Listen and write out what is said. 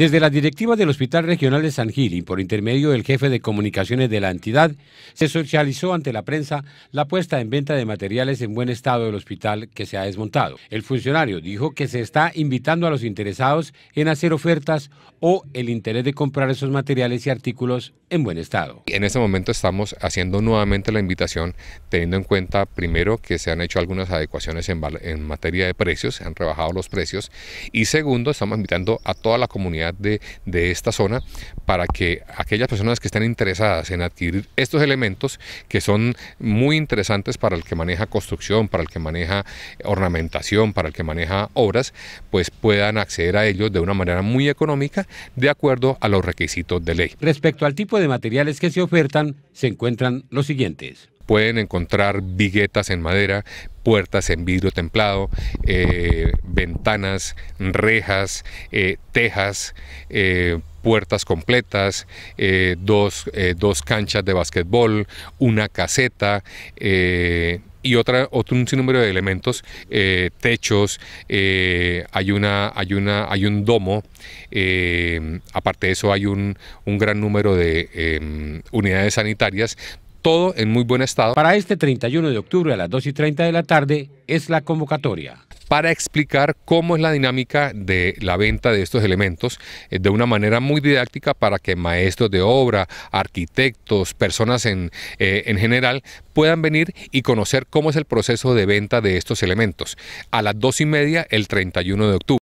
Desde las directivas del Hospital Regional de San Gil y por intermedio del jefe de comunicaciones de la entidad, se socializó ante la prensa la puesta en venta de materiales en buen estado del hospital que se ha desmontado. El funcionario dijo que se está invitando a los interesados en hacer ofertas o el interés de comprar esos materiales y artículos en buen estado. En este momento estamos haciendo nuevamente la invitación, teniendo en cuenta primero que se han hecho algunas adecuaciones en, en materia de precios, se han rebajado los precios, y segundo, estamos invitando a toda la comunidad de, esta zona para que aquellas personas que estén interesadas en adquirir estos elementos que son muy interesantes para el que maneja construcción, para el que maneja ornamentación, para el que maneja obras, pues puedan acceder a ellos de una manera muy económica de acuerdo a los requisitos de ley. Respecto al tipo de materiales que se ofertan, se encuentran los siguientes pueden encontrar viguetas en madera, puertas en vidrio templado, eh, ventanas, rejas, eh, tejas, eh, puertas completas, dos, dos, canchas de basquetbol, una caseta y otra, otro un sinnúmero de elementos, techos, hay, una, hay, una, hay un domo, aparte de eso hay un, un gran número de em, unidades sanitarias todo en muy buen estado. Para este 31 de octubre a las 2 y 30 de la tarde es la convocatoria para explicar cómo es la dinámica de la venta de estos elementos eh, de una manera muy didáctica para que maestros de obra, arquitectos, personas en, eh, en general puedan venir y conocer cómo es el proceso de venta de estos elementos. A las dos y media el 31 de octubre.